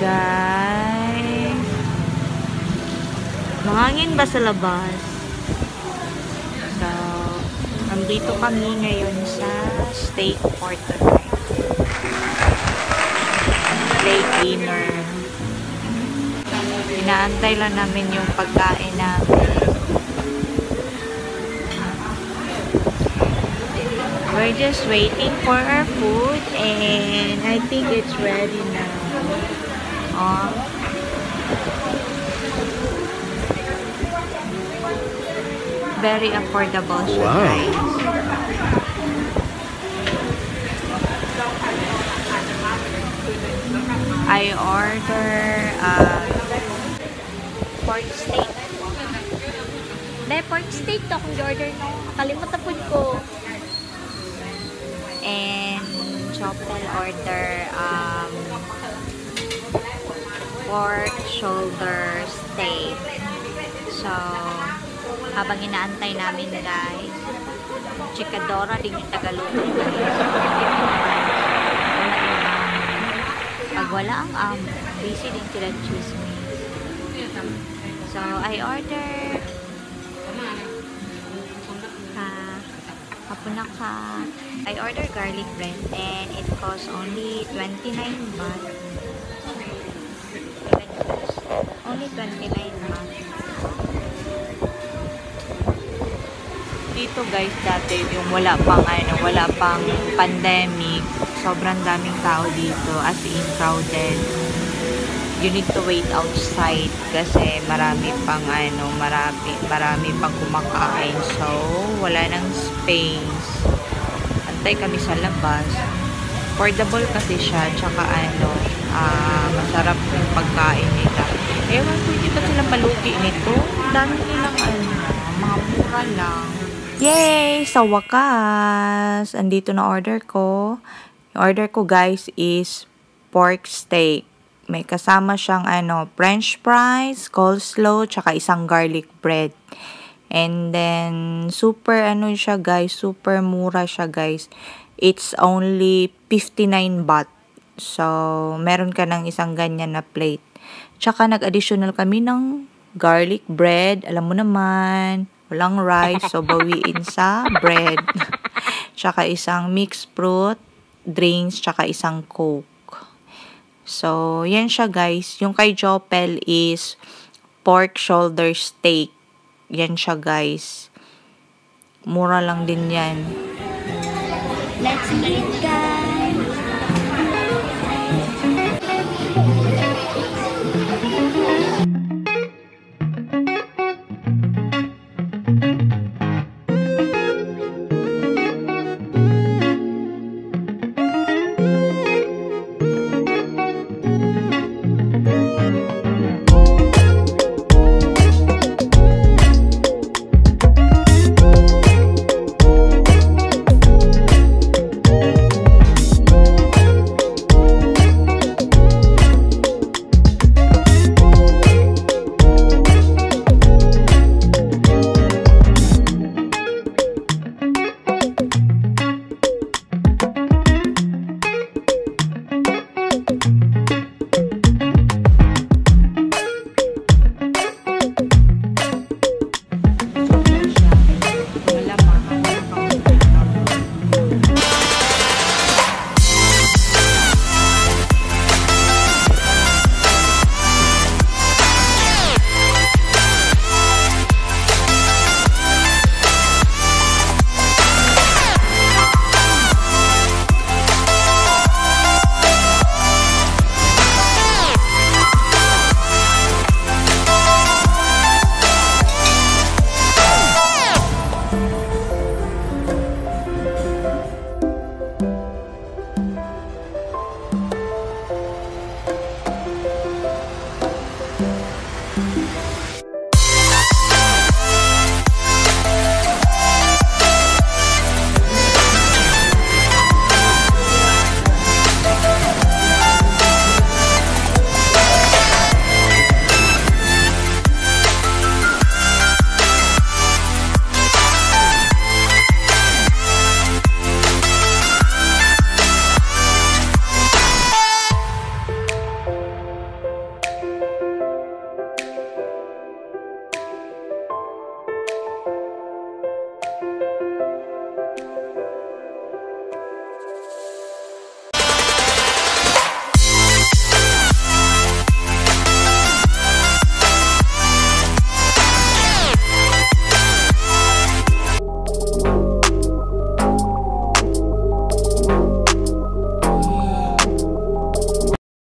Guys! Mahangin ba sa labas? So, nandito kami ngayon sa steak porter. Late dinner. Inaantay lang namin yung pagkain namin. We're just waiting for our food and I think it's ready now. Oh. Very affordable siya, Wow. guys. I order uh, pork steak. Be, pork steak to akong order no. Nakalimutan po ko. And Chopel order um, pork shoulder steak. So, habang inaantay namin guys, chikadora din yung tagaluto. Pag wala ang am, busy din sila chismis. So, I order ka kapuna ka I order garlic bread and it costs only 29 baht. Dito guys, dati yung wala pang ano, wala pang pandemic, sobrang daming tao dito as in crowded. You need to wait outside kasi marami pang ano, marami, marami pang kumakain. So, wala nang space. Antay kami sa labas. Affordable kasi siya, tsaka ano, ah, masarap yung pagkain nila. Ewan ko, hindi ba sila malugi nito? Dami nilang ano, mga mura lang. Yay! Sa wakas! Andito na order ko. Order ko guys is pork steak. May kasama siyang ano, french fries, coleslaw, tsaka isang garlic bread. And then, super ano siya guys, super mura siya guys. It's only 59 baht. So, meron ka ng isang ganyan na plate. Tsaka nag-additional kami ng garlic bread. Alam mo naman, walang rice, so bawiin sa bread. tsaka isang mixed fruit, drinks, tsaka isang coke. So, yan siya guys. Yung kay Jopel is pork shoulder steak. Yan siya guys. Mura lang din yan. Let's eat, guys!